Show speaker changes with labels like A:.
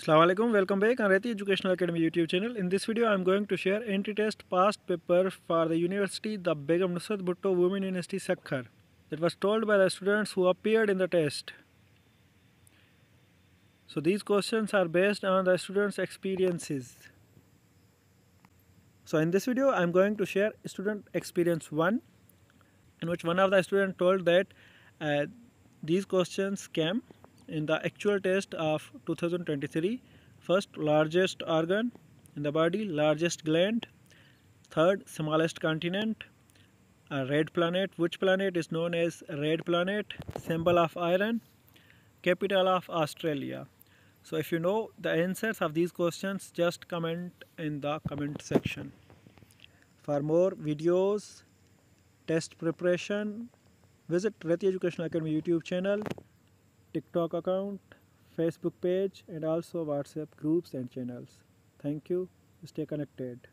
A: Assalamualaikum, welcome back on Reti Educational Academy YouTube channel. In this video, I am going to share entry test past paper for the university, the Begum Nusrat Bhutto Women University Sukkur that was told by the students who appeared in the test. So these questions are based on the students' experiences. So in this video, I am going to share student experience 1 in which one of the students told that uh, these questions came in the actual test of 2023 first largest organ in the body largest gland third smallest continent a red planet. Which planet is known as red planet? Symbol of iron capital of australia. So if you know the answers of these questions just comment in the comment section. For more videos test preparation visit Reti Educational Academy YouTube channel TikTok account, Facebook page and also WhatsApp groups and channels. Thank you. Stay connected.